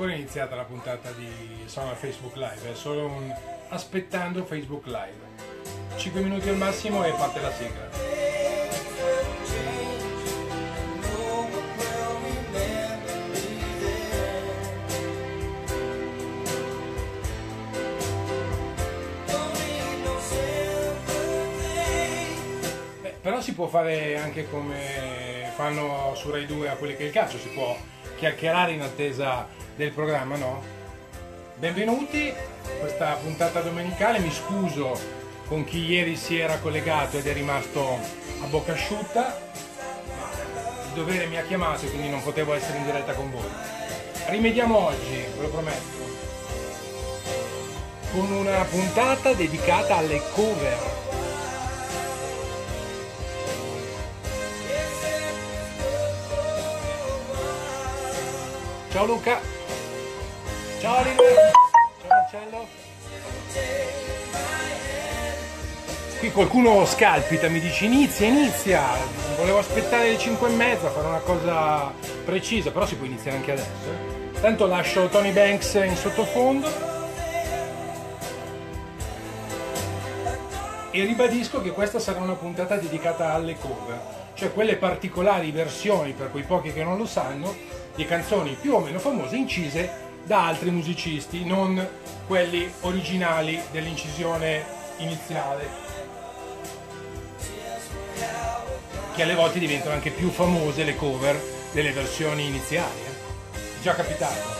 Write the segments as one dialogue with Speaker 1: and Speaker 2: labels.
Speaker 1: ancora iniziata la puntata di Sono Facebook Live, è solo un aspettando Facebook Live. 5 minuti al massimo e parte la sigla. Però si può fare anche come fanno su Rai 2 a quelli che il calcio, si può chiacchierare in attesa del programma, no? Benvenuti a questa puntata domenicale, mi scuso con chi ieri si era collegato ed è rimasto a bocca asciutta, ma il dovere mi ha chiamato e quindi non potevo essere in diretta con voi. Rimediamo oggi, ve lo prometto, con una puntata dedicata alle cover. Ciao Luca. Ciao Oliver. Ciao Marcello. Qui qualcuno scalpita, mi dice inizia, inizia. Volevo aspettare le 5 e mezza, fare una cosa precisa, però si può iniziare anche adesso. eh. Tanto lascio Tony Banks in sottofondo. E ribadisco che questa sarà una puntata dedicata alle cover, cioè quelle particolari versioni, per quei pochi che non lo sanno, di canzoni più o meno famose incise da altri musicisti, non quelli originali dell'incisione iniziale, che alle volte diventano anche più famose le cover delle versioni iniziali. eh. Già capitato.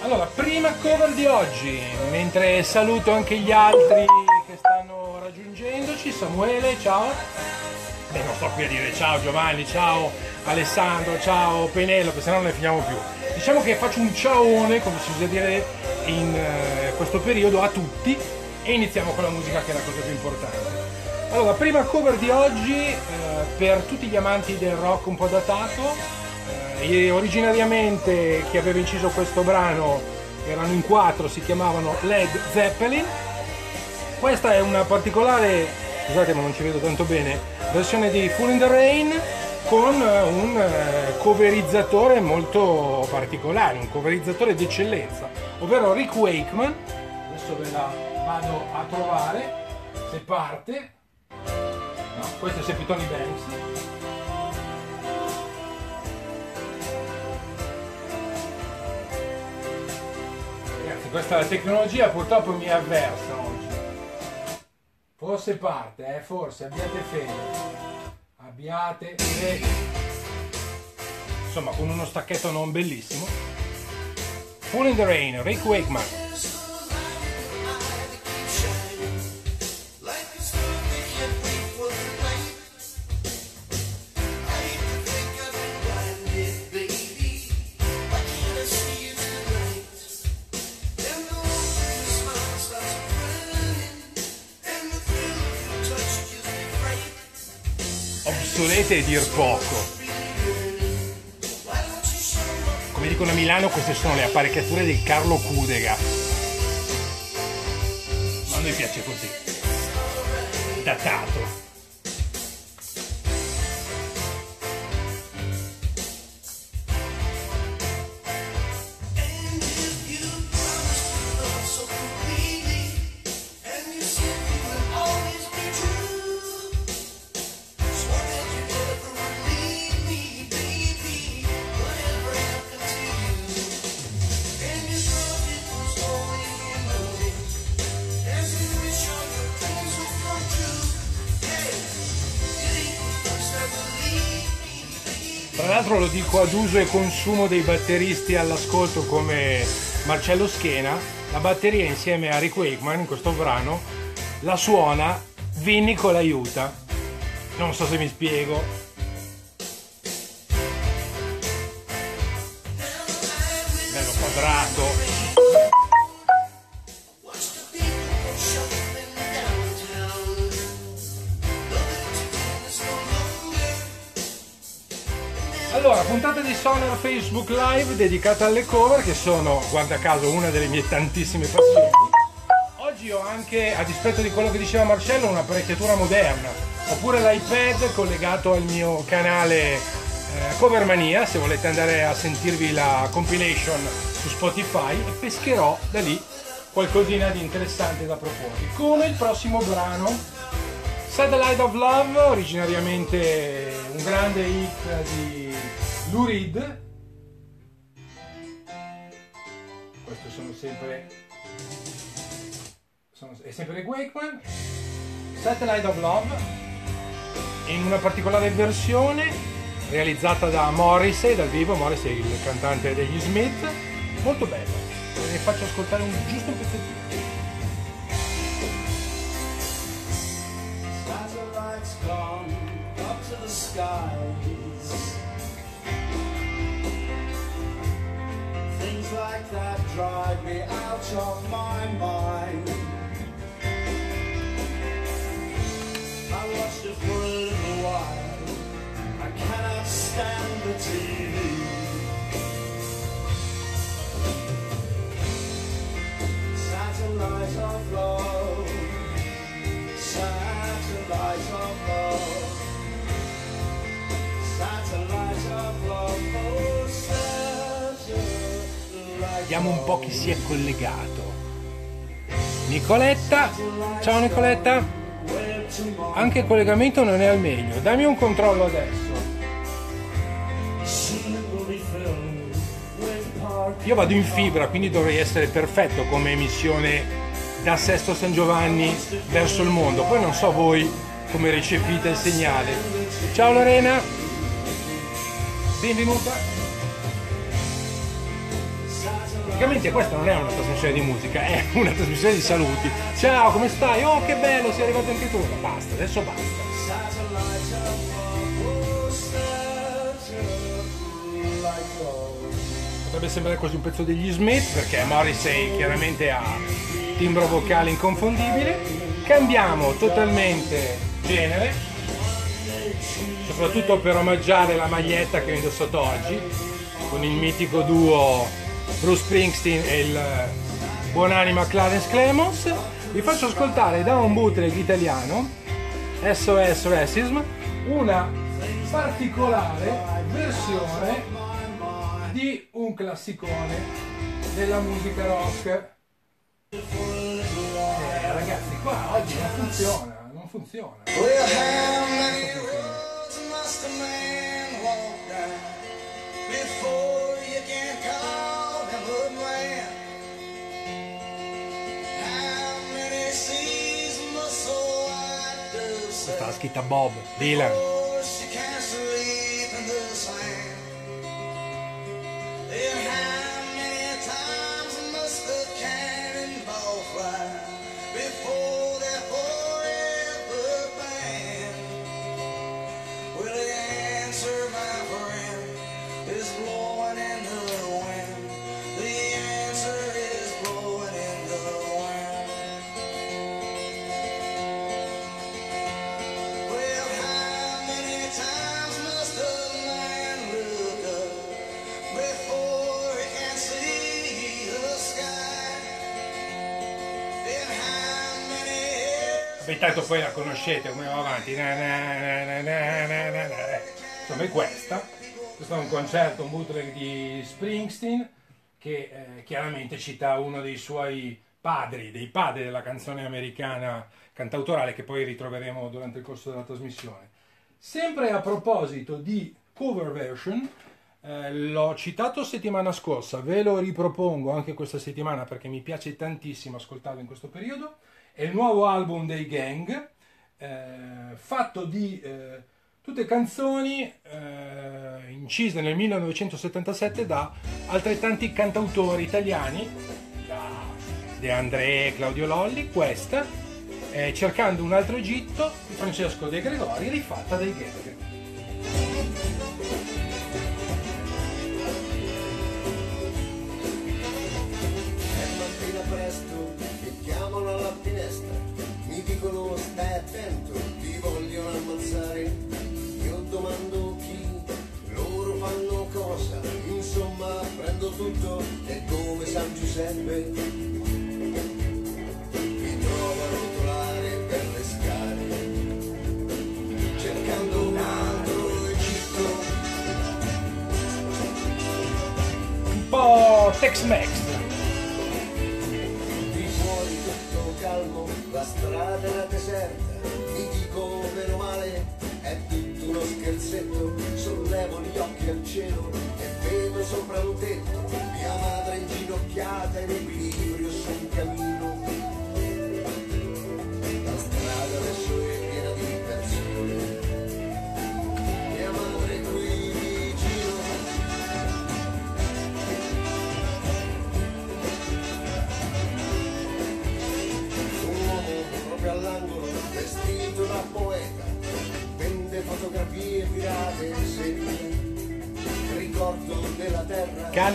Speaker 1: Allora, prima cover di oggi, mentre saluto anche gli altri che stanno raggiungendoci, Samuele, ciao. Beh, non sto qui a dire ciao Giovanni, ciao Alessandro, ciao Penelope, se no non ne finiamo più. Diciamo che faccio un ciaone, come si usa dire in eh, questo periodo, a tutti e iniziamo con la musica che è la cosa più importante. Allora, prima cover di oggi, eh, per tutti gli amanti del rock un po' datato, eh, originariamente chi aveva inciso questo brano erano in quattro, si chiamavano Led Zeppelin. Questa è una particolare, scusate ma non ci vedo tanto bene, versione di Full in the Rain con eh, un eh, coverizzatore molto particolare, un coverizzatore d'eccellenza, ovvero Rick Wakeman. Adesso ve la vado a trovare, se parte. No, questo è sempre Tony Banks. Ragazzi, questa tecnologia purtroppo mi è avversa oggi. Forse parte, eh, forse, abbiate fede. Abbiate fede. Insomma, con uno stacchetto non bellissimo. Full in the Rain, Rick Wakeman. Obsolete e dir poco. Come dicono a Milano, queste sono le apparecchiature del Carlo Cudega. Ma a noi piace così. Datato. Dico ad uso e consumo dei batteristi all'ascolto come Marcello Schena, la batteria insieme a Rick Wakeman in questo brano la suona Vinny con l'aiuta. Non so se mi spiego. Sonar Facebook Live dedicata alle cover che sono, guarda caso, una delle mie tantissime passioni. Oggi ho anche, a dispetto di quello che diceva Marcello, un'apparecchiatura moderna, oppure l'iPad collegato al mio canale eh, Covermania se volete andare a sentirvi la compilation su Spotify e pescherò da lì qualcosina di interessante da proporvi come il prossimo brano Satellite of Love originariamente un grande hit di Lou Reed questo sono sempre sono, è sempre Wakeman Satellite of Love in una particolare versione realizzata da Morrissey dal vivo, Morrissey il cantante degli Smith, molto bello. Ne faccio ascoltare un, giusto un pezzettino. Satellites gone up to the skies. Drive me out of my mind. I watched it for a little while. I cannot stand the TV. Satellite of love, satellite of love, Vediamo un po' chi si è collegato. Nicoletta, ciao Nicoletta. Anche il collegamento non è al meglio. Dammi un controllo adesso. Io vado in fibra, quindi dovrei essere perfetto come emissione da Sesto San Giovanni verso il mondo. Poi non so voi come recepite il segnale. Ciao Lorena, benvenuta. Praticamente questa non è una trasmissione di musica, è una trasmissione di saluti. Ciao, come stai? Oh, che bello, sei arrivato anche tu. Basta, adesso basta. Potrebbe sembrare quasi un pezzo degli Smith perché Morrissey chiaramente ha timbro vocale inconfondibile. Cambiamo totalmente genere, soprattutto per omaggiare la maglietta che ho indossato oggi con il mitico duo Bruce Springsteen e il buonanima Clarence Clemons. Vi faccio ascoltare da un bootleg italiano, SOS Racism, una particolare versione di un classicone della musica rock. Eh, ragazzi, qua oggi non funziona, non funziona. Well, how scritta Bob Dylan. Intanto poi la conoscete come va avanti insomma è questa. Questo è un concerto un bootleg di Springsteen che eh, chiaramente cita uno dei suoi padri dei padri della canzone americana cantautorale che poi ritroveremo durante il corso della trasmissione. Sempre a proposito di cover version eh, l'ho citato settimana scorsa ve lo ripropongo anche questa settimana perché mi piace tantissimo ascoltarlo in questo periodo è il nuovo album dei Gang, eh, fatto di eh, tutte canzoni eh, incise nel 1977 da altrettanti cantautori italiani, da De André, Claudio Lolli, questa, cercando un altro Egitto di Francesco De Gregori, rifatta dai Gang. Po' Tex-Mex.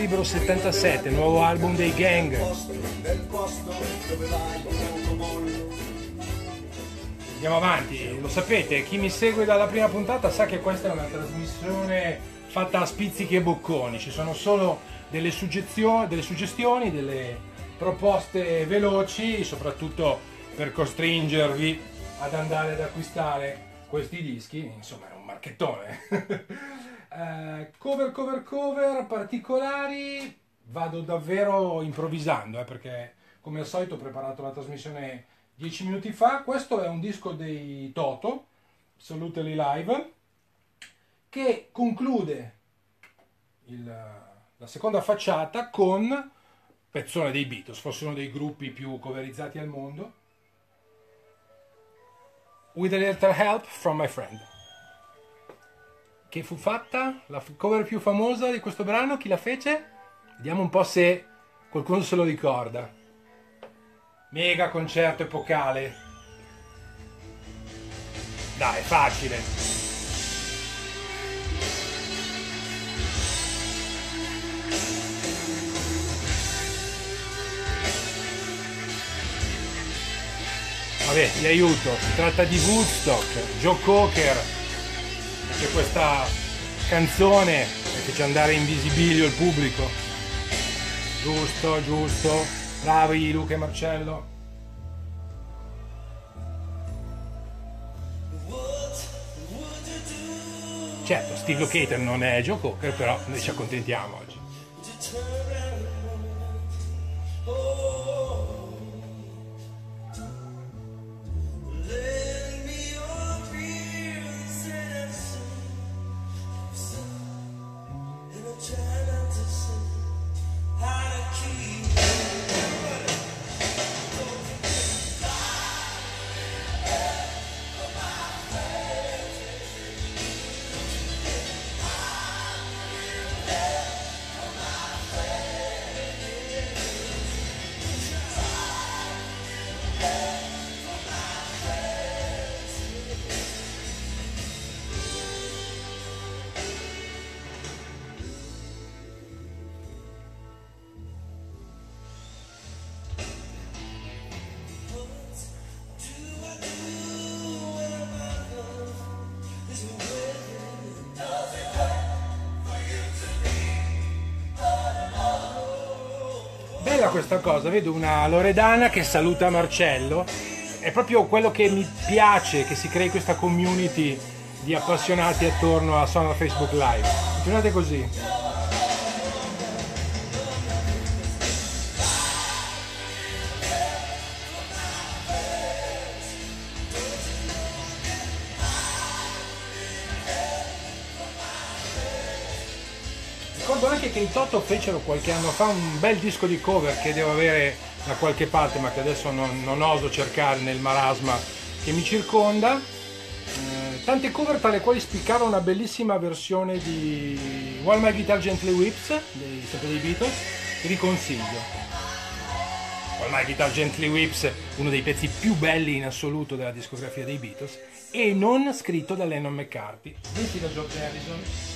Speaker 1: Calibro 77, nuovo album dei Gang. Andiamo avanti, lo sapete, chi mi segue dalla prima puntata sa che questa è una trasmissione fatta a spizzichi e bocconi, ci sono solo delle, suggestio- delle suggestioni, delle proposte veloci, soprattutto per costringervi ad andare ad acquistare questi dischi, insomma è un marchettone. Eh, cover, cover, cover particolari, vado davvero improvvisando, eh, perché come al solito ho preparato la trasmissione 10 minuti fa. Questo è un disco dei Toto, Salutely Live, che conclude il- la seconda facciata con pezzone dei Beatles, forse uno dei gruppi più coverizzati al mondo. With a little help from my friend. Che fu fatta la cover più famosa di questo brano? Chi la fece? Vediamo un po' se qualcuno se lo ricorda. Mega concerto epocale. Dai, facile. Vabbè, vi aiuto. Si tratta di Woodstock, Joe Cocker. C'è questa canzone che fece andare in visibilio il pubblico. Giusto, giusto. Bravi Luca e Marcello. Certo, Steve Lukather non è Joe Cocker, però noi ci accontentiamo oggi. Questa cosa, vedo una Loredana che saluta Marcello. È proprio quello che mi piace, che si crei questa community di appassionati attorno a Sono Facebook Live. Continuate così. I Toto fecero qualche anno fa un bel disco di cover che devo avere da qualche parte ma che adesso non, non oso cercare nel marasma che mi circonda. Eh, tante cover tra le quali spiccava una bellissima versione di While My Guitar Gently Whips, dei, sempre Beatles, che vi consiglio. My Guitar Gently Whips, uno dei pezzi più belli in assoluto della discografia dei Beatles, e non scritto da Lennon McCarthy, bensì da George Harrison.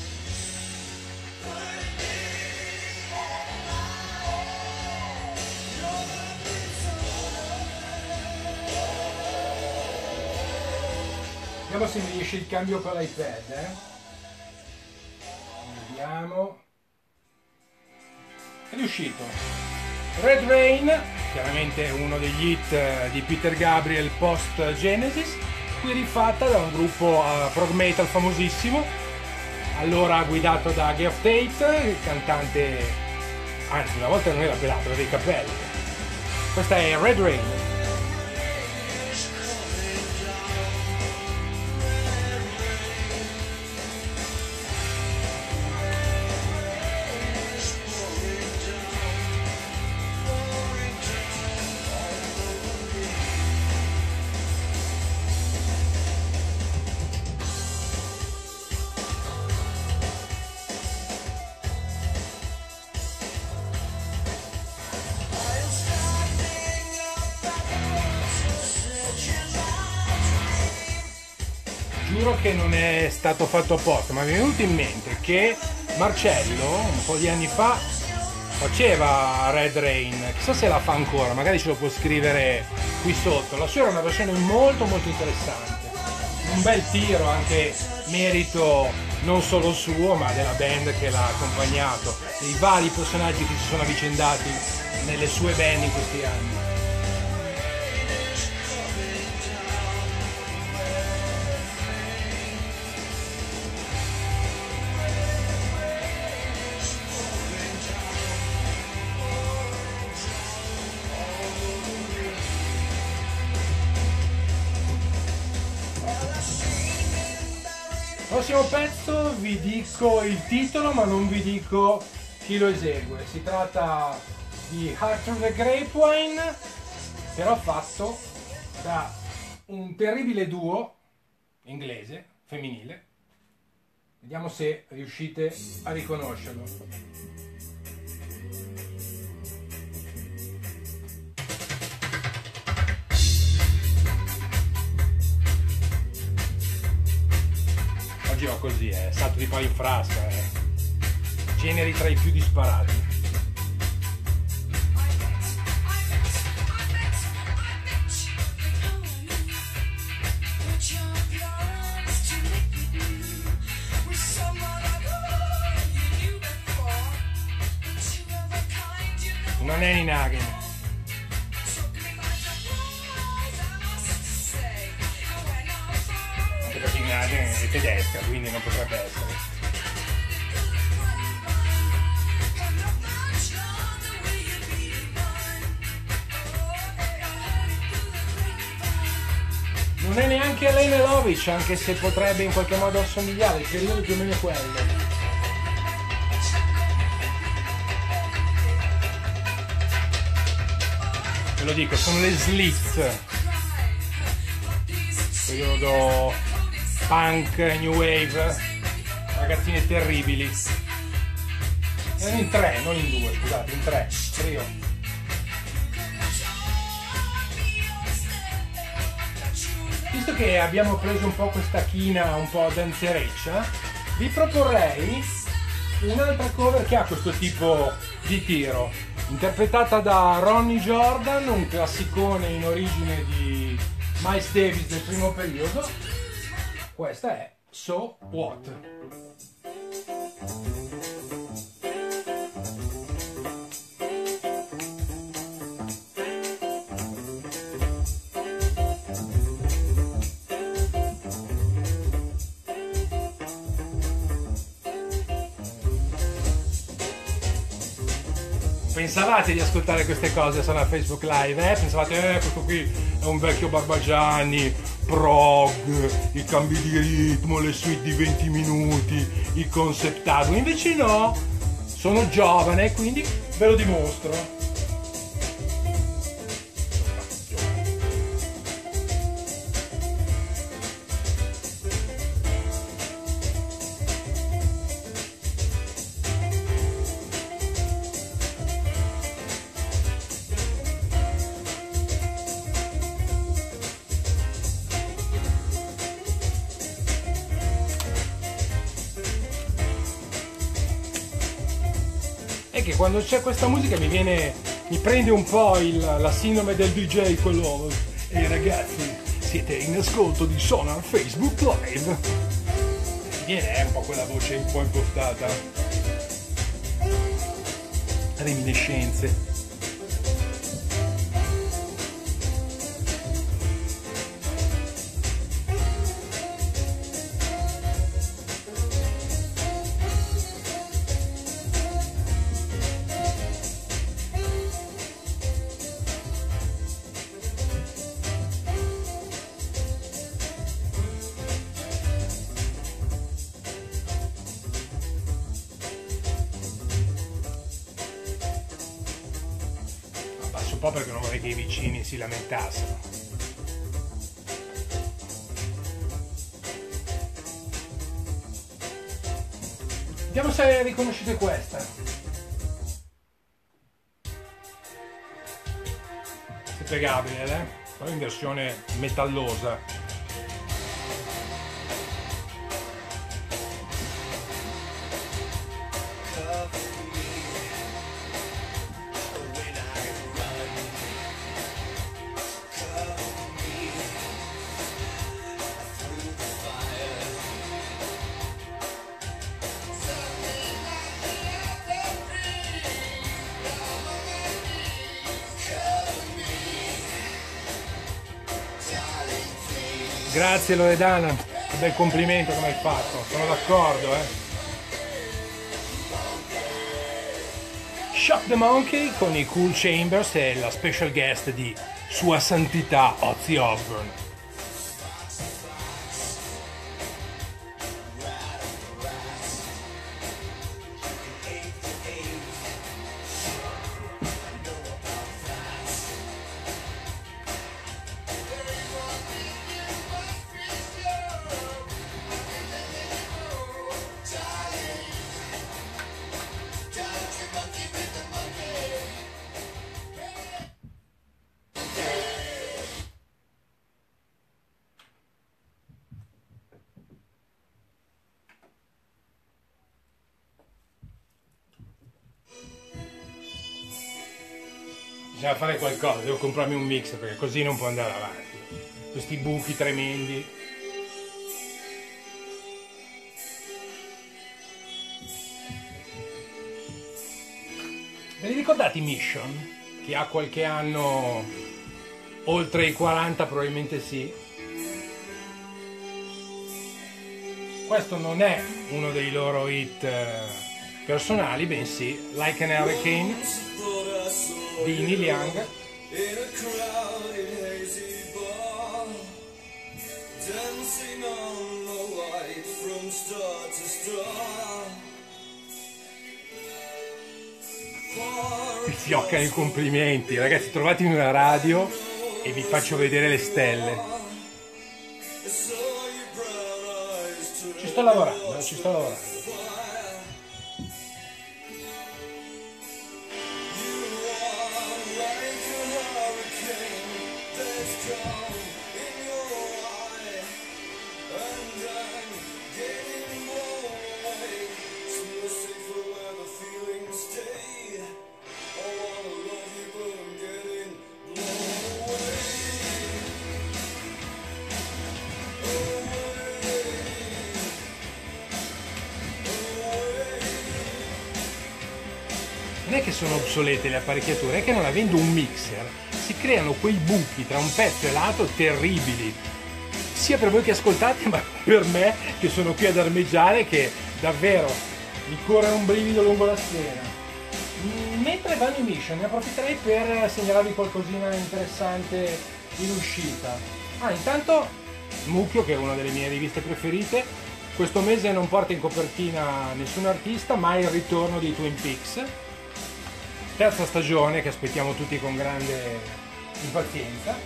Speaker 1: Vediamo se mi riesce il cambio per l'iPad. Eh? Vediamo. È riuscito. Red Rain, chiaramente uno degli hit eh, di Peter Gabriel post Genesis, qui rifatta da un gruppo eh, prog metal famosissimo, allora guidato da Geoff Tate, il cantante anzi una volta non era pelato, aveva dei capelli. Questa è Red Rain. Giuro che non è stato fatto apposta, ma mi è venuto in mente che Marcello un po' di anni fa faceva Red Rain, chissà se la fa ancora, magari ce lo può scrivere qui sotto. La sua era una versione molto molto interessante, un bel tiro anche merito non solo suo ma della band che l'ha accompagnato, dei vari personaggi che si sono avvicendati nelle sue band in questi anni. Dico il titolo ma non vi dico chi lo esegue. Si tratta di of the Grapevine, però fatto da un terribile duo inglese, femminile. Vediamo se riuscite a riconoscerlo. Oggi va così, eh. salto di palo in frasca, eh. generi tra i più disparati. Non è Ninagen. Tedesca, quindi non potrebbe essere. Non è neanche Elena Lovic, anche se potrebbe in qualche modo assomigliare, il periodo più o meno quello. Ve lo dico, sono le Slits. Periodo punk, new wave, ragazzine terribili. Erano in tre, non in due, scusate, in tre, trio. Visto che abbiamo preso un po' questa china un po' danzereccia, vi proporrei un'altra cover che ha questo tipo di tiro, interpretata da Ronnie Jordan, un classicone in origine di Miles Davis del primo periodo. Questa è So What. Pensavate di ascoltare queste cose solo a Facebook Live, eh? Pensavate, eh, questo qui è un vecchio Barbagianni, prog, i cambi di ritmo, le suite di 20 minuti, il concept album. Invece no, sono giovane, quindi ve lo dimostro. Quando c'è questa musica mi viene mi prende un po' il, la sindrome del DJ quello e ragazzi siete in ascolto di Sonar Facebook Live. Viene un po' quella voce un po' impostata reminiscenze Metallosa. Grazie Loredana, che bel complimento che mi hai fatto, sono d'accordo eh. Shock the Monkey con i Cool Chambers e la special guest di Sua Santità Ozzy Osbourne. Bisogna fare qualcosa, devo comprarmi un mix perché così non può andare avanti. Questi buchi tremendi. Ve li ricordate Mission? Chi ha qualche anno oltre i 40 probabilmente sì. Questo non è uno dei loro hit eh, personali, bensì Like an Hurricane di Neil Young. Mi fioccano i complimenti. Ragazzi trovatemi una radio e vi faccio vedere le stelle. Ci sto lavorando ci sto lavorando obsolete le apparecchiature è che non avendo un mixer si creano quei buchi tra un pezzo e l'altro terribili. Sia per voi che ascoltate ma per me che sono qui ad armeggiare che davvero mi corre un brivido lungo la schiena. Mentre vanno in mission ne approfitterei per segnalarvi qualcosina interessante in uscita. Ah intanto Mucchio che è una delle mie riviste preferite questo mese non porta in copertina nessun artista ma il ritorno di Twin Peaks terza stagione che aspettiamo tutti con grande impazienza.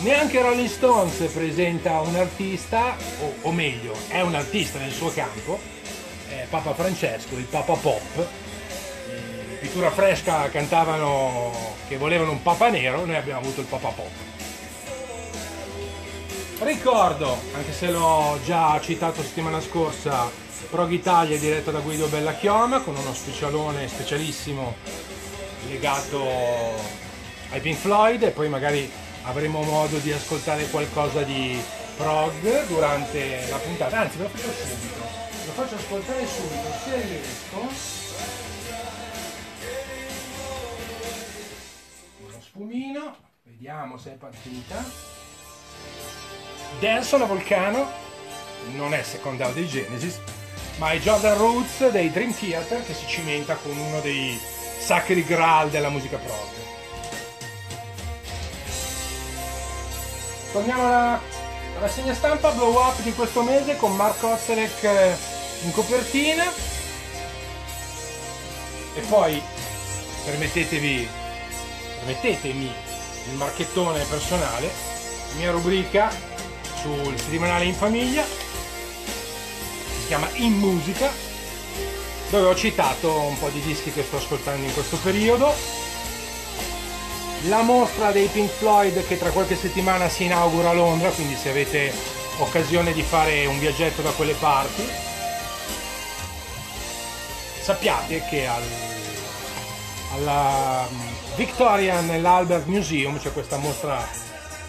Speaker 1: Neanche Rolling Stones presenta un artista, o, o meglio, è un artista nel suo campo, Papa Francesco, il Papa Pop. In pittura fresca cantavano che volevano un Papa nero, noi abbiamo avuto il Papa Pop. Ricordo, anche se l'ho già citato settimana scorsa, Prog Italia diretto da Guido Bellachioma con uno specialone specialissimo legato ai Pink Floyd e poi magari avremo modo di ascoltare qualcosa di prog durante la puntata. Anzi, lo faccio subito, lo faccio ascoltare subito, se riesco. Uno spumino, vediamo se è partita. Dance on a Volcano, non è secondario dei Genesis, ma è Jordan Roots dei Dream Theater che si cimenta con uno dei sacri graal della musica prog. Torniamo alla rassegna stampa blow up di questo mese con Marco Ozelek eh, in copertina. E poi permettetevi mettetemi il marchettone personale, mia rubrica sul settimanale in famiglia, si chiama In Musica, dove ho citato un po' di dischi che sto ascoltando in questo periodo, la mostra dei Pink Floyd che tra qualche settimana si inaugura a Londra, quindi se avete occasione di fare un viaggetto da quelle parti, sappiate che al, alla Victorian e l'Albert Museum c'è questa mostra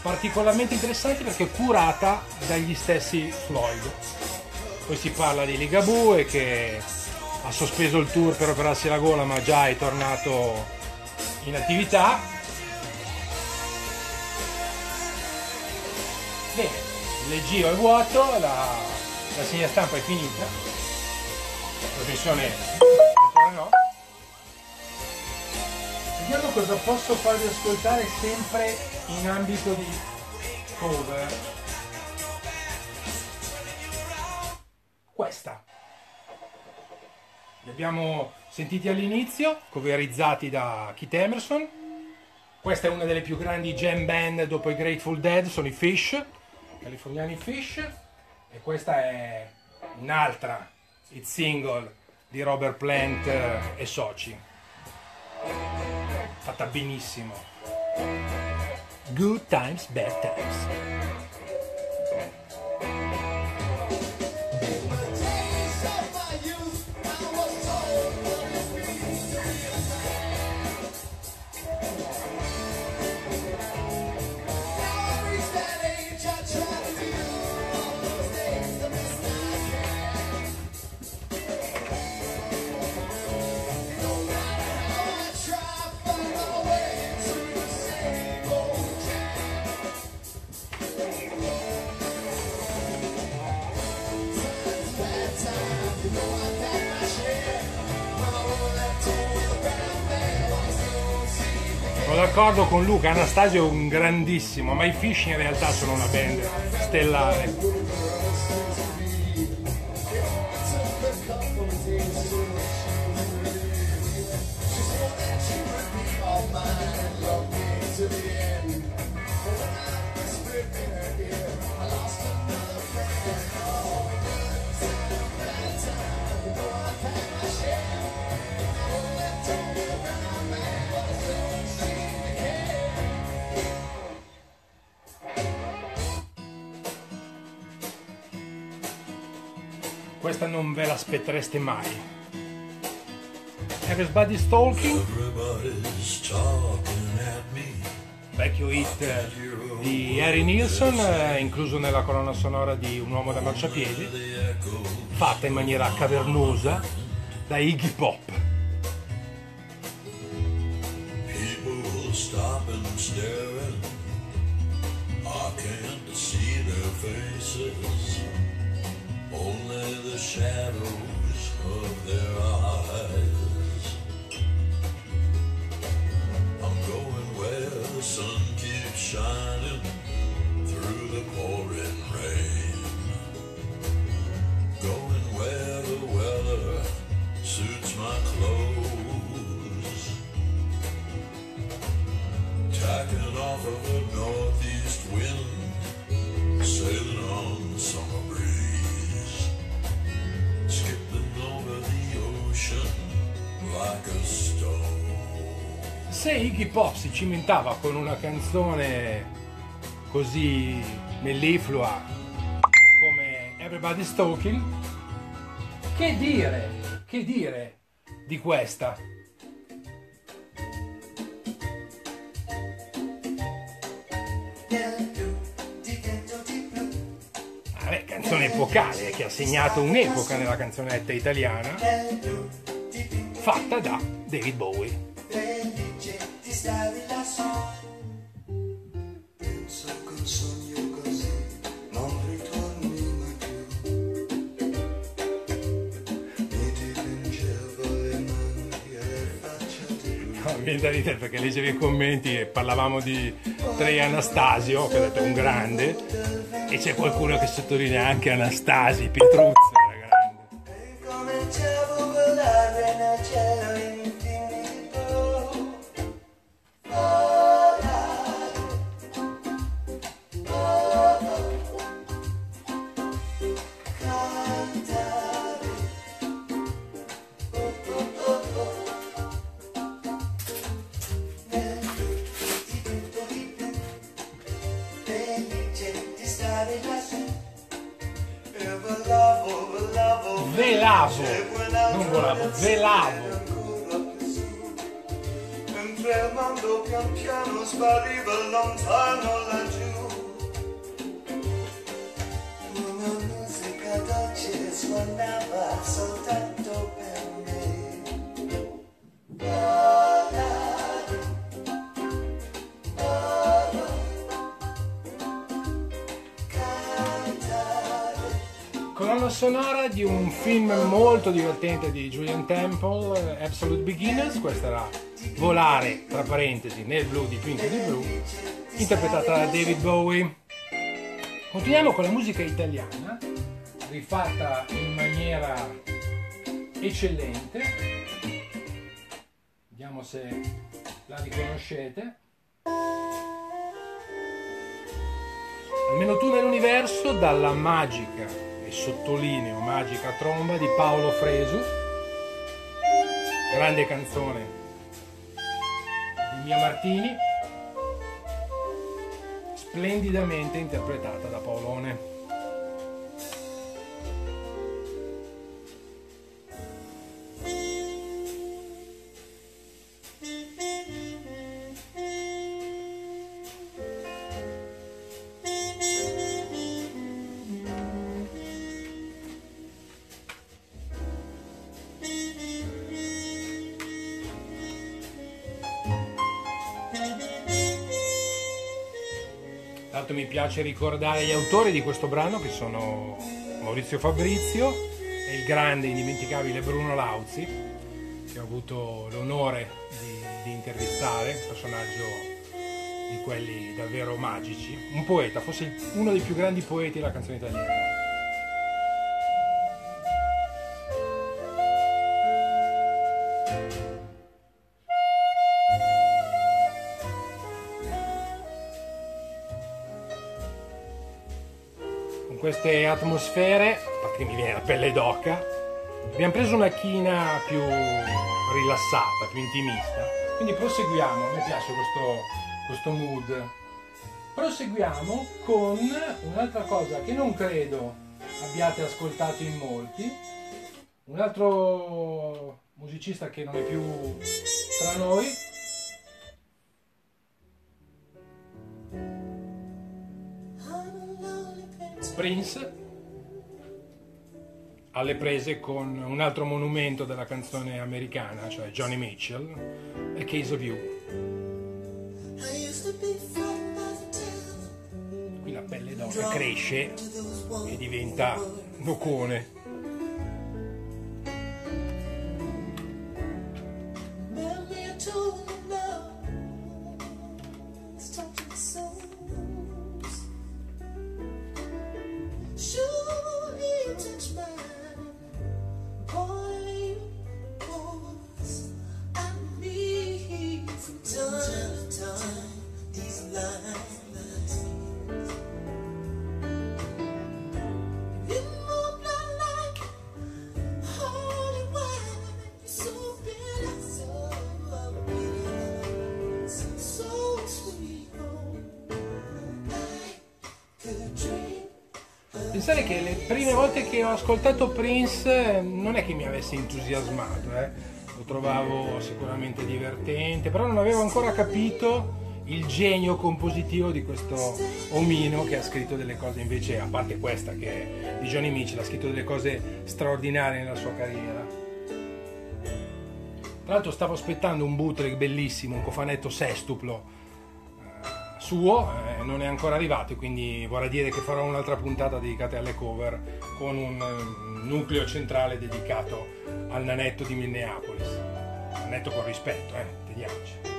Speaker 1: particolarmente interessante perché è curata dagli stessi Floyd. Poi si parla di Ligabue che ha sospeso il tour per operarsi la gola ma già è tornato in attività. Bene, il giro è vuoto, la, la segna stampa è finita, la trasmissione ancora no. Vediamo cosa posso farvi ascoltare sempre in ambito di cover. Questa. Li abbiamo sentiti all'inizio, coverizzati da Keith Emerson. Questa è una delle più grandi jam band dopo i Grateful Dead, sono i Fish, californiani Fish. E questa è un'altra hit single di Robert Plant e soci fatta benissimo. Good times, bad times. D'accordo con Luca, Anastasio è un grandissimo, ma i Fish in realtà sono una band stellare. Questa non ve l'aspettereste mai. Everybody's Talking,
Speaker 2: Everybody's talking at me.
Speaker 1: vecchio hit di Harry Nilsson, eh, incluso nella colonna sonora di Un uomo da marciapiedi, fatta in maniera cavernosa da Iggy Pop.
Speaker 2: People shadows of their eyes.
Speaker 1: Se Iggy Pop si cimentava con una canzone così melliflua come Everybody's Talking, che dire, che dire di questa? Vabbè, canzone epocale che ha segnato un'epoca nella canzonetta italiana, fatta da David Bowie. Viene da ridere perché leggevo i commenti e parlavamo di Trey Anastasio, che ho detto un grande, e c'è qualcuno che sottolinea anche Anastasi, Pietruzzo divertente di Julian Temple, eh, Absolute Beginners, questa era Volare, tra parentesi, nel blu di Twinkle di Blu, interpretata da David Bowie. Continuiamo con la musica italiana, rifatta in maniera eccellente. Vediamo se la riconoscete. Almeno tu nell'universo dalla magica, sottolineo magica tromba di Paolo Fresu, grande canzone di Mia Martini, splendidamente interpretata da Paolone. Piace ricordare gli autori di questo brano che sono Maurizio Fabrizio e il grande indimenticabile Bruno Lauzi che ho avuto l'onore di, di intervistare, un personaggio di quelli davvero magici, un poeta, forse uno dei più grandi poeti della canzone italiana. Queste atmosfere, che mi viene la pelle d'oca, abbiamo preso una china più rilassata, più intimista. Quindi proseguiamo, mi piace questo, questo mood. Proseguiamo con un'altra cosa che non credo abbiate ascoltato in molti, un altro musicista che non è più tra noi, Prince alle prese con un altro monumento della canzone americana, cioè Johnny Mitchell, A Case of You. Qui la pelle d'oca cresce e diventa nocone. Ascoltato Prince non è che mi avesse entusiasmato, eh. lo trovavo sicuramente divertente, però non avevo ancora capito il genio compositivo di questo omino che ha scritto delle cose invece, a parte questa che è di Johnny Mitchell, ha scritto delle cose straordinarie nella sua carriera. Tra l'altro stavo aspettando un bootleg bellissimo, un cofanetto sestuplo suo, eh, non è ancora arrivato quindi vorrà dire che farò un'altra puntata dedicata alle cover con un eh, nucleo centrale dedicato al nanetto di Minneapolis. Nanetto con rispetto, eh, teniamoci.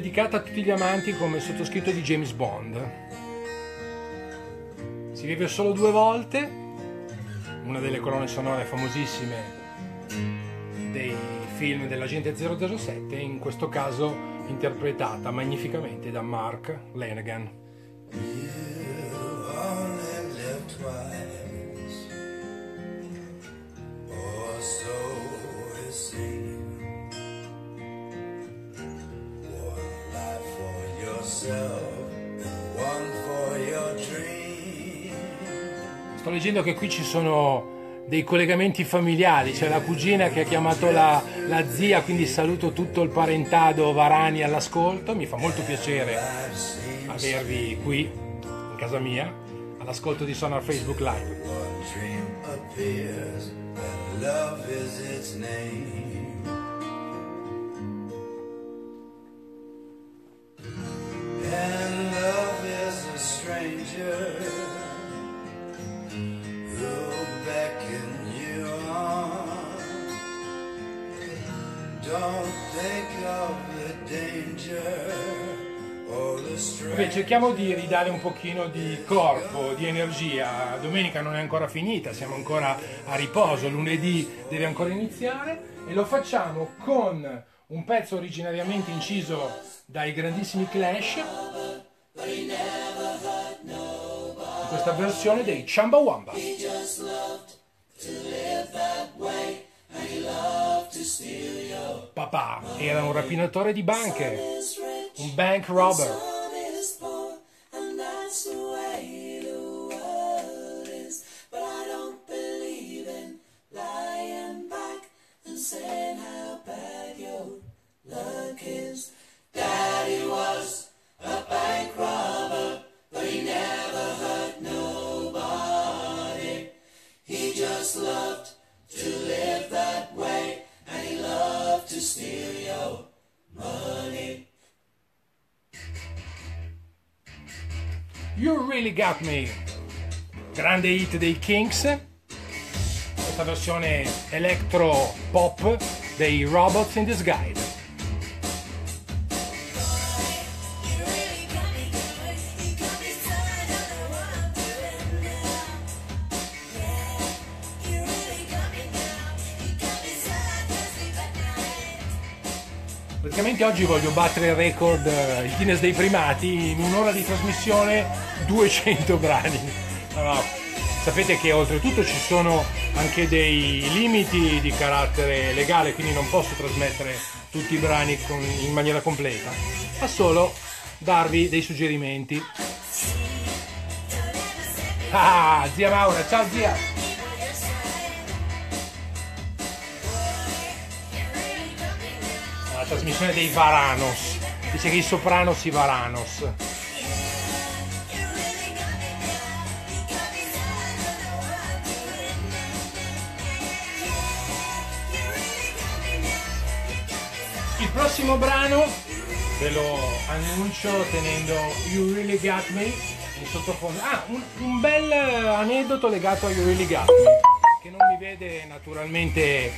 Speaker 1: Dedicata a tutti gli amanti come sottoscritto di James Bond. Si vive solo due volte, una delle colonne sonore famosissime dei film dell'agente 007, in questo caso interpretata magnificamente da Mark Lanegan. Sto leggendo che qui ci sono dei collegamenti familiari, c'è la cugina che ha chiamato la, la zia, quindi saluto tutto il parentado Varani all'ascolto, mi fa molto piacere avervi qui in casa mia all'ascolto di Sonar Facebook Live.
Speaker 3: And love is a stranger
Speaker 1: Vabbè, cerchiamo di ridare un pochino di corpo, di energia. Domenica non è ancora finita, siamo ancora a riposo, lunedì deve ancora iniziare e lo facciamo con un pezzo originariamente inciso dai grandissimi Clash. In questa versione dei Chumbawamba. Papà era un rapinatore di banche, un bank robber.
Speaker 4: Loved to live that way, to steal your money.
Speaker 1: You Really Got Me, grande hit dei Kings, questa versione electro pop dei Robots in Disguise. Praticamente oggi voglio battere il record, eh, il Guinness dei primati, in un'ora di trasmissione 200 brani. No, no. Sapete che oltretutto ci sono anche dei limiti di carattere legale, quindi non posso trasmettere tutti i brani con- in maniera completa, ma solo darvi dei suggerimenti. Ah, zia Maura, ciao zia! Trasmissione dei Varanos. Dice che i Sopranos i Varanos. Il prossimo brano ve lo annuncio tenendo You Really Got Me in sottofondo. Ah, un, un bel aneddoto legato a You Really Got Me, che non mi vede naturalmente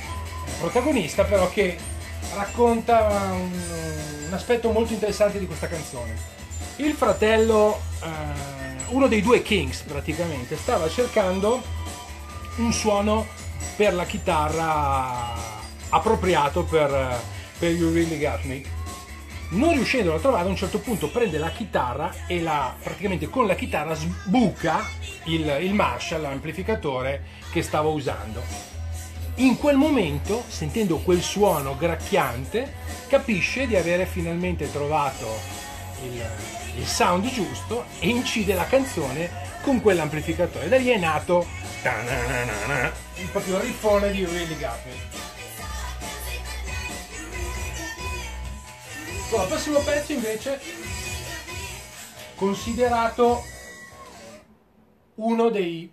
Speaker 1: protagonista, però che racconta un, un aspetto molto interessante di questa canzone. Il fratello, eh, uno dei due Kings praticamente, stava cercando un suono per la chitarra appropriato per, per You Really Got Me. Non riuscendo a trovare, a un certo punto prende la chitarra e la, praticamente con la chitarra sbuca il, il Marshall, l'amplificatore che stava usando. In quel momento, sentendo quel suono gracchiante, capisce di avere finalmente trovato il, il sound giusto e incide la canzone con quell'amplificatore. Da lì è nato il proprio riffone di Me. Allora, il prossimo pezzo invece considerato uno dei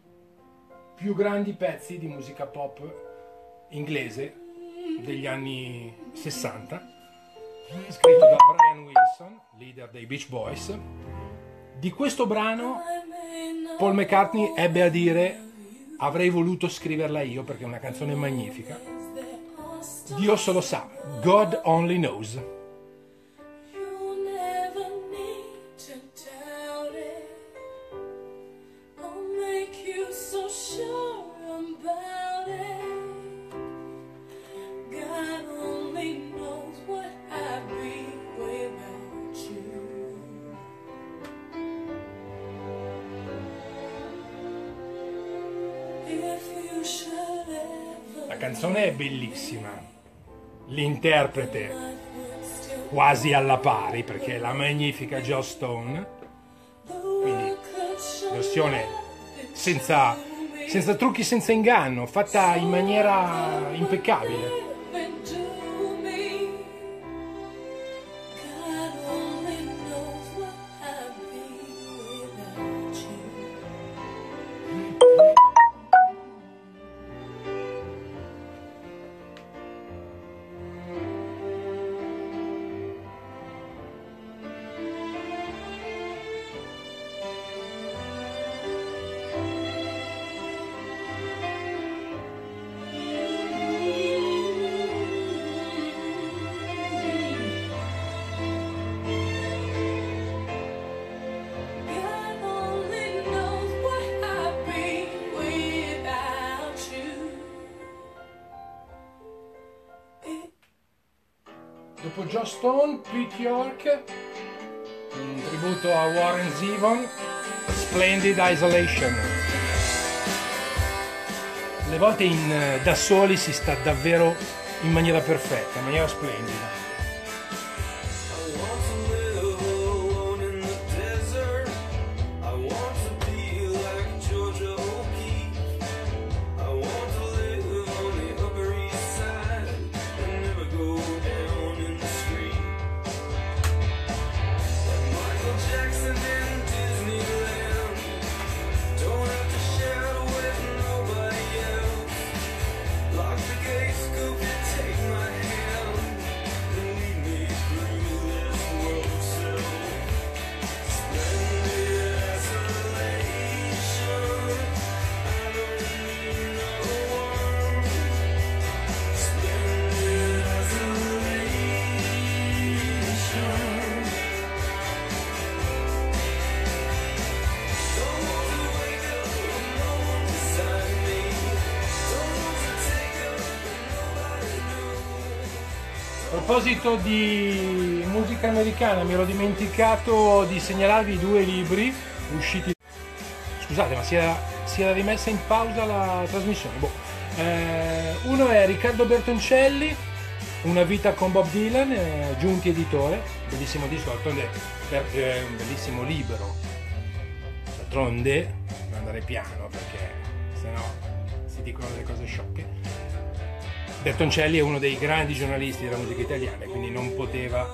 Speaker 1: più grandi pezzi di musica pop inglese degli anni 60, scritto da Brian Wilson, leader dei Beach Boys. Di questo brano Paul McCartney ebbe a dire avrei voluto scriverla io perché è una canzone magnifica. Dio solo sa, God only knows. Bellissima. L'interprete quasi alla pari perché è la magnifica Joss Stone, quindi versione senza senza trucchi, senza inganno, fatta in maniera impeccabile. Joe Stone, Pete York, un tributo a Warren Zevon, Splendid Isolation. Le volte in, eh, da soli si sta davvero in maniera perfetta, in maniera splendida. Proposito di musica americana, mi ero dimenticato di segnalarvi due libri usciti. Scusate, ma si era, si era rimessa in pausa la trasmissione. Boh. Eh, uno è Riccardo Bertoncelli, Una vita con Bob Dylan, eh, Giunti editore, bellissimo disco, d'altronde per- eh, un bellissimo libro. D'altronde, andare piano perché sennò si dicono delle cose sciocche. Bertoncelli è uno dei grandi giornalisti della musica italiana, quindi non poteva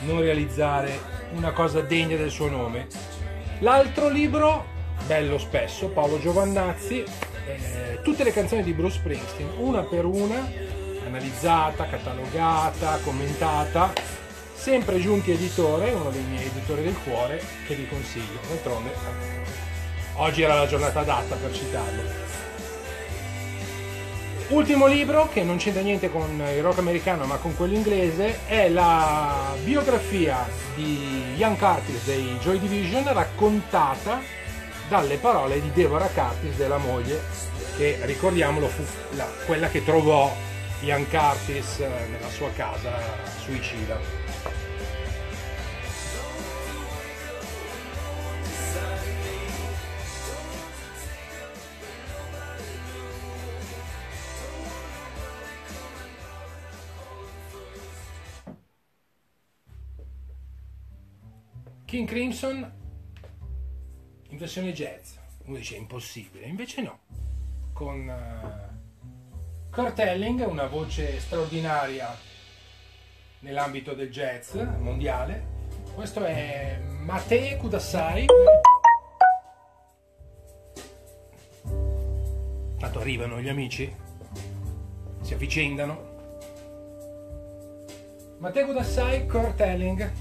Speaker 1: non realizzare una cosa degna del suo nome. L'altro libro, bello spesso, Paolo Giovannazzi, eh, tutte le canzoni di Bruce Springsteen, una per una, analizzata, catalogata, commentata, sempre Giunti Editore, uno dei miei editori del cuore, che vi consiglio. D'altronde, oggi era la giornata adatta per citarlo. Ultimo libro, che non c'entra niente con il rock americano ma con quello inglese, è la biografia di Ian Curtis dei Joy Division raccontata dalle parole di Deborah Curtis, della moglie, che ricordiamolo fu la- quella che trovò Ian Curtis eh, nella sua casa suicida. King Crimson in versione jazz. Uno dice impossibile, invece no. Con eh, Kurt Elling, una voce straordinaria nell'ambito del jazz mondiale. Questo è Mate Kudasai. Tanto arrivano gli amici, si avvicendano. Mate Kudasai, Kurt Elling.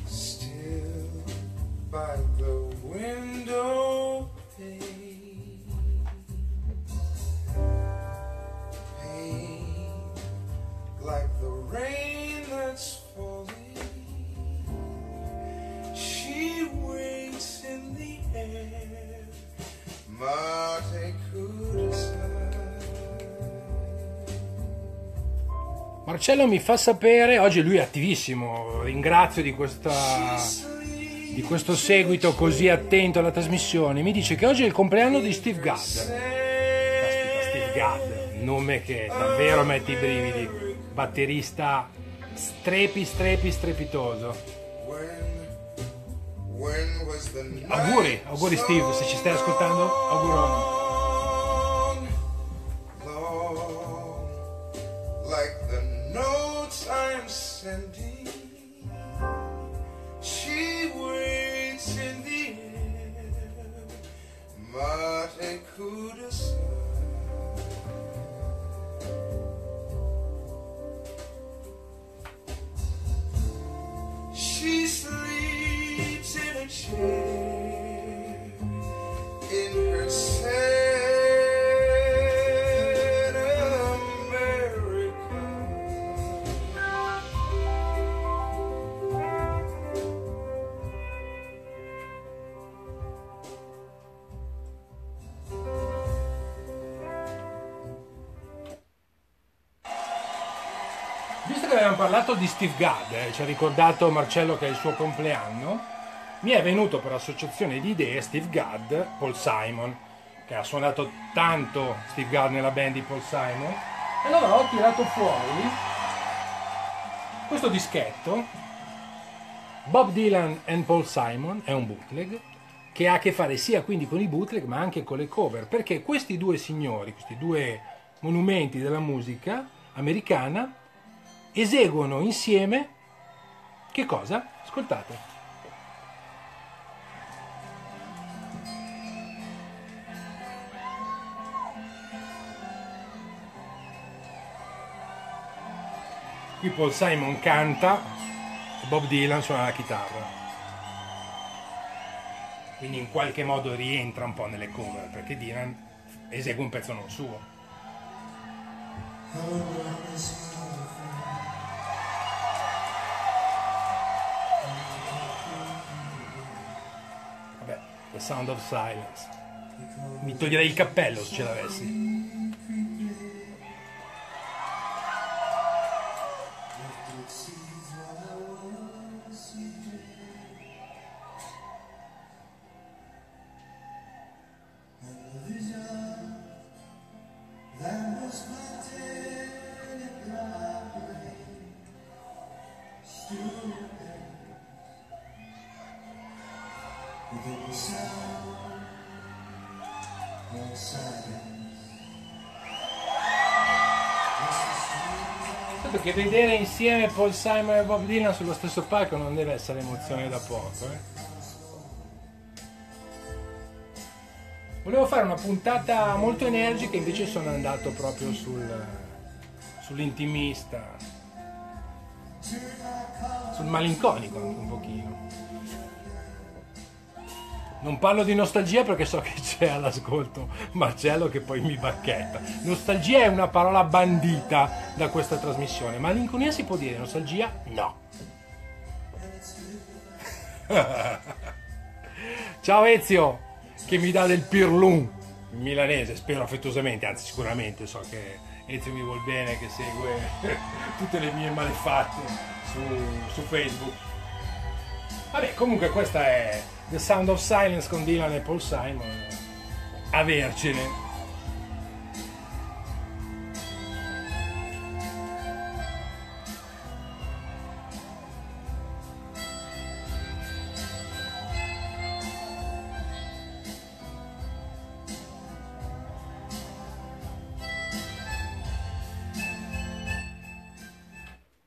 Speaker 3: By the window pane, pain like the rain that's falling. She waits in the air, Mate.
Speaker 1: Marcello mi fa sapere, oggi lui è attivissimo, ringrazio di, questa, di questo seguito così attento alla trasmissione, mi dice che oggi è il compleanno di Steve Gadd. Caspita, Steve Gadd, nome che davvero mette i brividi, batterista strepi, strepi, strepitoso. Auguri, auguri Steve, se ci stai ascoltando, auguroni. Di Steve Gadd, eh, ci ha ricordato Marcello che è il suo compleanno, mi è venuto per associazione di idee Steve Gadd, Paul Simon, che ha suonato tanto Steve Gadd nella band di Paul Simon, e allora ho tirato fuori questo dischetto, Bob Dylan and Paul Simon, è un bootleg, che ha a che fare sia quindi con i bootleg ma anche con le cover, perché questi due signori, questi due monumenti della musica americana, eseguono insieme che cosa? Ascoltate. Qui Paul Simon canta e Bob Dylan suona la chitarra. Quindi in qualche modo rientra un po' nelle cover perché Dylan esegue un pezzo non suo. The Sound of Silence. Mi toglierei il cappello se ce l'avessi. Paul Simon e Bob Dylan sullo stesso palco non deve essere emozione da poco. eh. Volevo fare una puntata molto energica, invece sono andato proprio sul, sull'intimista, sul malinconico anche un pochino. Non parlo di nostalgia perché so che c'è all'ascolto Marcello che poi mi bacchetta. Nostalgia è una parola bandita da questa trasmissione. Malinconia si può dire, nostalgia no. Ciao Ezio, che mi dà del pirlun milanese, spero affettuosamente, anzi sicuramente so che Ezio mi vuol bene, che segue tutte le mie malefatte su, su Facebook. Vabbè, comunque questa è The Sound of Silence con Dylan e Paul Simon. Avercene.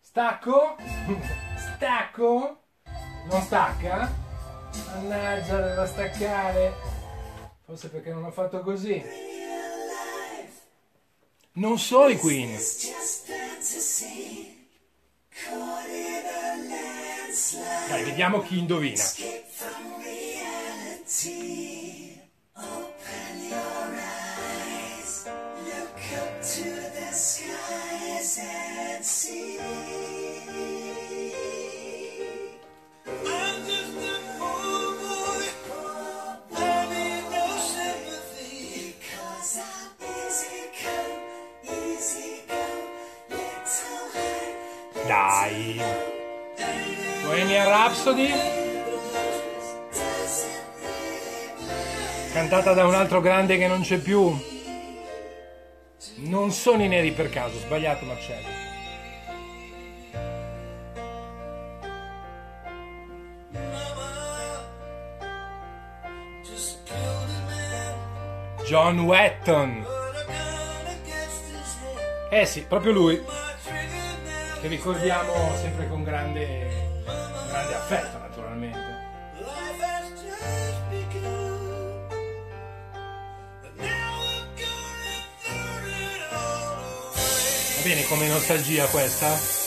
Speaker 1: Stacco? Stacco? Non stacca? Mannaggia, doveva staccare. Forse perché non ho fatto così. Non so i Queen. Dai, vediamo chi indovina. Bohemian Rhapsody? Cantata da un altro grande che non c'è più. Non sono i neri per caso, sbagliato Marcello.
Speaker 5: Just killed a man.
Speaker 1: John Wetton. Eh sì, proprio lui. Che ricordiamo sempre con grande, grande affetto naturalmente. Va bene come nostalgia questa?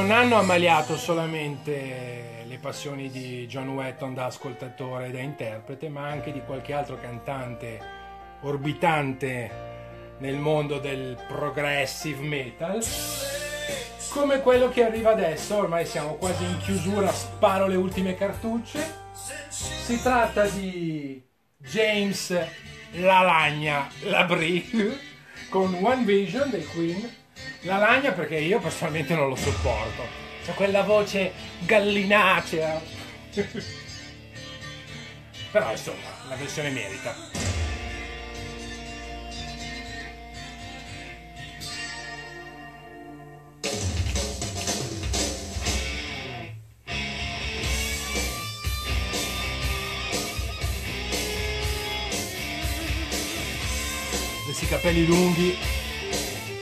Speaker 1: Non hanno ammaliato solamente le passioni di John Wetton da ascoltatore e da interprete, ma anche di qualche altro cantante orbitante nel mondo del progressive metal. Come quello che arriva adesso, ormai siamo quasi in chiusura, sparo le ultime cartucce. Si tratta di James Lalagna Labrie con One Vision dei Queen. Lalagna perché io personalmente non lo sopporto. C'è quella voce gallinacea. Però insomma, la versione merita. Questi capelli lunghi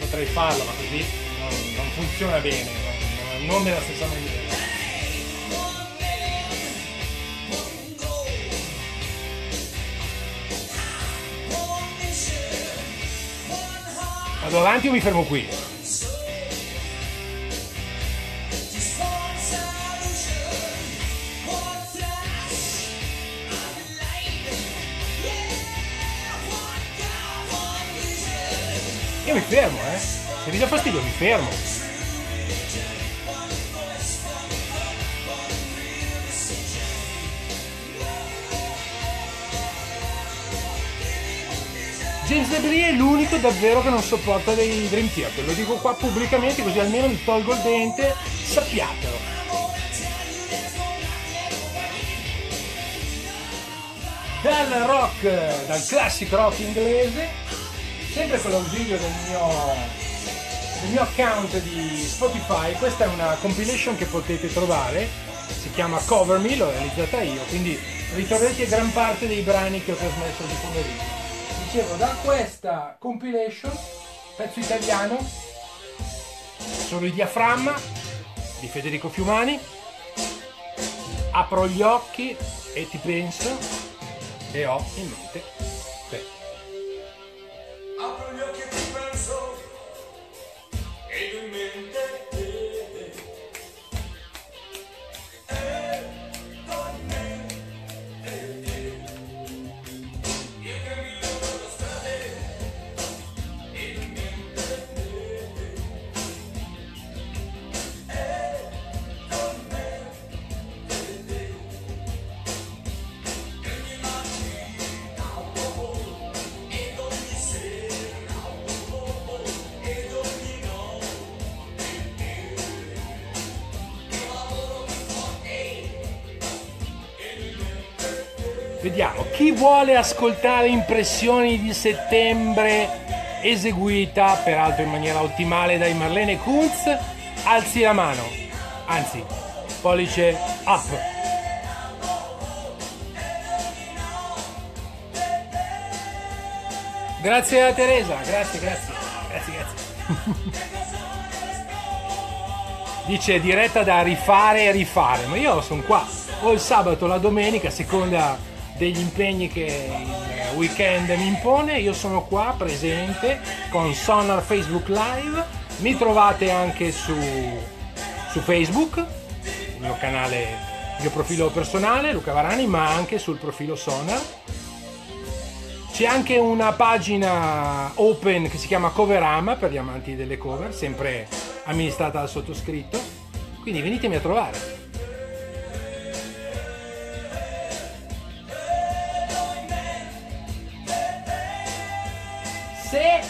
Speaker 1: potrei farlo, ma così non, non funziona bene, non, nella stessa maniera. Vado avanti o mi fermo qui? Io mi fermo, eh. Se vi dà fastidio mi fermo. James Debris è l'unico davvero che non sopporta dei Dream Theater. Lo dico qua pubblicamente così almeno mi tolgo il dente. Sappiatelo. Dal rock, dal classic rock inglese, sempre con l'ausilio del mio, del mio account di Spotify, questa è una compilation che potete trovare, si chiama Cover Me, l'ho realizzata io, quindi ritroverete gran parte dei brani che ho trasmesso di pomeriggio. Dicevo, da questa compilation, pezzo italiano, sono il diaframma di Federico Fiumani, apro gli occhi e ti penso e ho in mente ascoltare impressioni di settembre eseguita, peraltro in maniera ottimale dai Marlene Kunz, alzi la mano, anzi, pollice up. Grazie a Teresa, grazie, grazie, grazie, grazie. Dice diretta da rifare e rifare, ma io sono qua o il sabato la domenica, seconda degli impegni che il weekend mi impone, io sono qua presente con Sonar Facebook Live, mi trovate anche su, su Facebook, il mio canale, il mio profilo personale, Luca Varani, ma anche sul profilo Sonar. C'è anche una pagina open che si chiama Coverama per gli amanti delle cover, sempre amministrata dal sottoscritto. Quindi venitemi a trovare. Se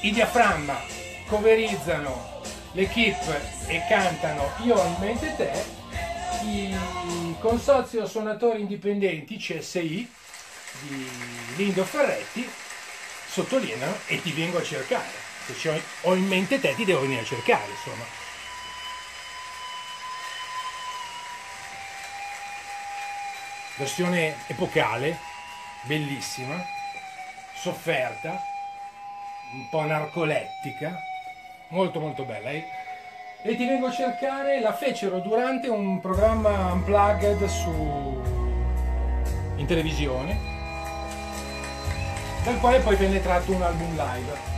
Speaker 1: i diaframma coverizzano l'equipe e cantano Io ho in mente te, i consorzio suonatori indipendenti CSI di Lindo Ferretti sottolineano e ti vengo a cercare. Se ho in mente te ti devo venire a cercare, insomma. Versione epocale, bellissima, sofferta, un po' narcolettica, molto molto bella. E, ti vengo a cercare, la fecero durante un programma unplugged su in televisione, dal quale poi venne tratto un album live.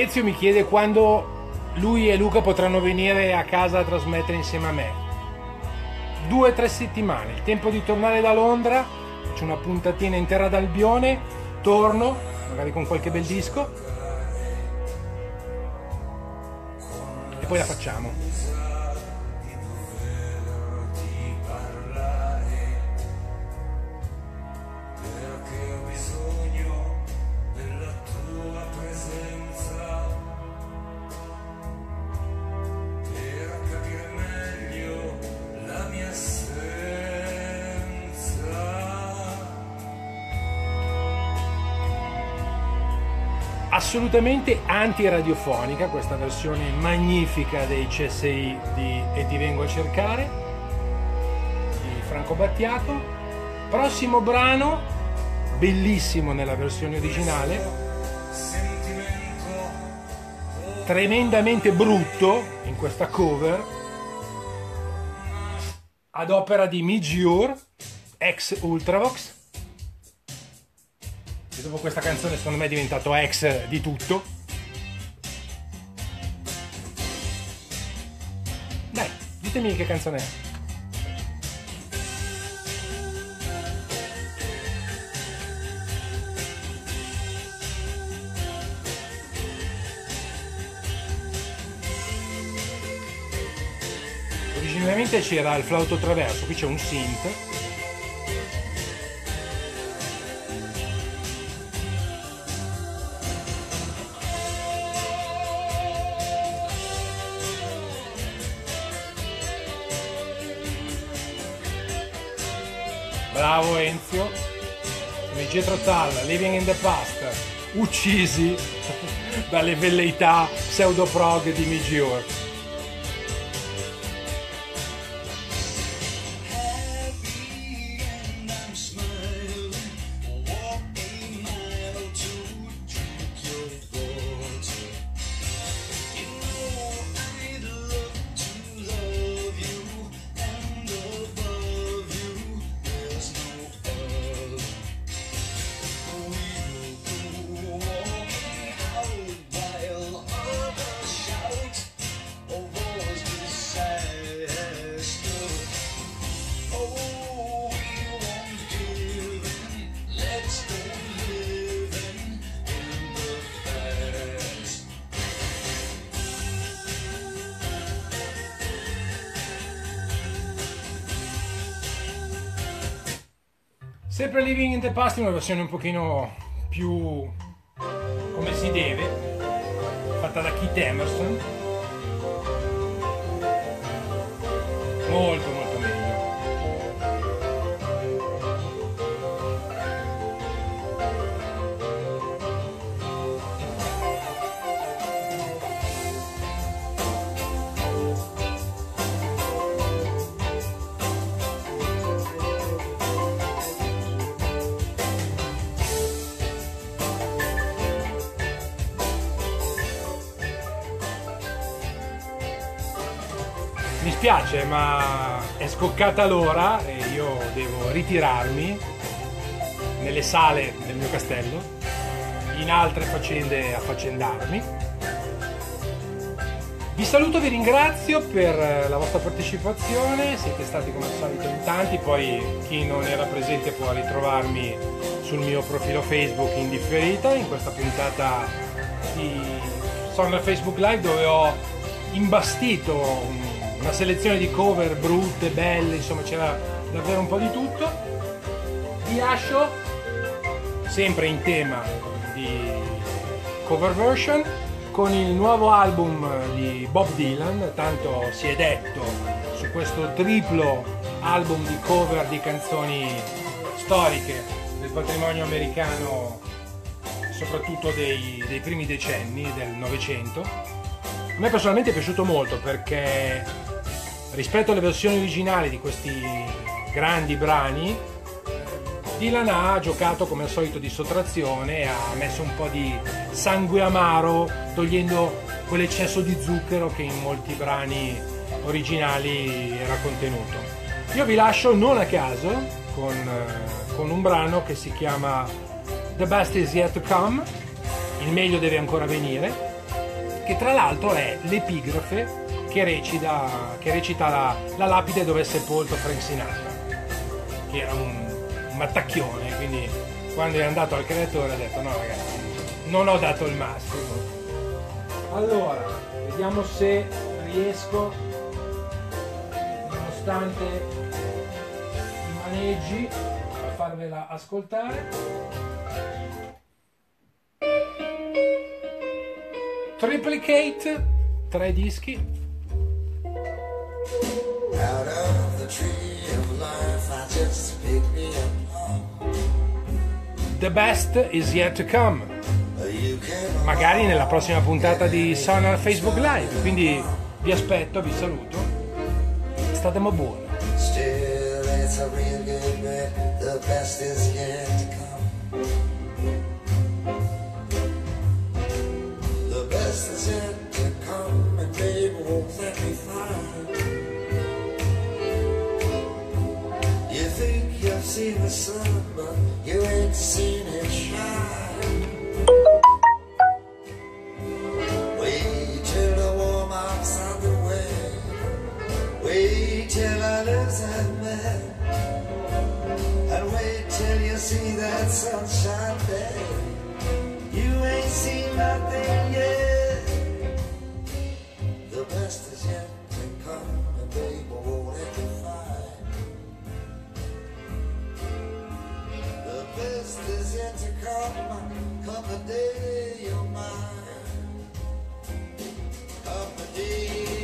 Speaker 1: Ezio mi chiede quando lui e Luca potranno venire a casa a trasmettere insieme a me. Due o tre settimane, il tempo di tornare da Londra, faccio una puntatina in terra d'Albione, torno, magari con qualche bel disco, e poi la facciamo. Assolutamente anti-radiofonica questa versione magnifica dei CSI di E ti vengo a cercare di Franco Battiato. Prossimo brano bellissimo nella versione originale. Tremendamente brutto in questa cover. Ad opera di Migiur ex Ultravox e dopo questa canzone secondo me è diventato ex di tutto. Dai, ditemi che canzone è. Originariamente c'era il flauto traverso, qui c'è un synth Jetro Tull, Living in the Past, uccisi dalle velleità pseudo-prog di Migior. Sempre Living in the Past in una versione un pochino più come si deve, fatta da Keith Emerson. Molto molto Mi spiace, ma è scoccata l'ora e io devo ritirarmi nelle sale del mio castello, in altre faccende affaccendarmi. Vi saluto, vi ringrazio per la vostra partecipazione, siete stati come al solito in tanti, poi chi non era presente può ritrovarmi sul mio profilo Facebook in differita in questa puntata di Summer Facebook Live dove ho imbastito un- una selezione di cover brutte, belle, insomma c'era davvero un po' di tutto. Vi lascio sempre in tema di cover version con il nuovo album di Bob Dylan, tanto si è detto su questo triplo album di cover di canzoni storiche del patrimonio americano, soprattutto dei, dei primi decenni del Novecento. A me personalmente è piaciuto molto perché rispetto alle versioni originali di questi grandi brani, Dylan ha giocato come al solito di sottrazione ha messo un po' di sangue amaro, togliendo quell'eccesso di zucchero che in molti brani originali era contenuto. Io vi lascio non a caso con, eh, con un brano che si chiama The Best Is Yet to Come, il meglio deve ancora venire, che tra l'altro è l'epigrafe che recita, che recita la, la lapide dove è sepolto Frank Sinatra, che era un, un mattacchione, quindi quando è andato al creatore ha detto no ragazzi, non ho dato il massimo. Allora, vediamo se riesco, nonostante i maneggi, a farvela ascoltare. Triplicate, tre dischi,
Speaker 6: Out of the tree of life, I just pick me up.
Speaker 1: The best is yet to come. Magari nella prossima puntata di Sonar Facebook Live. Quindi vi aspetto, vi saluto. State buoni.
Speaker 6: Still, it's a real good bet. The best is yet to come. The best is yet to come, and baby won't let me find. Seen the sun, but you ain't seen it shine. Wait till the warm up's on the way. Wait till I lose that man. And wait till you see that sunshine day. You ain't seen nothing yet. The best is yet to come, just as yet to come Come the day, you're mine. Come the day.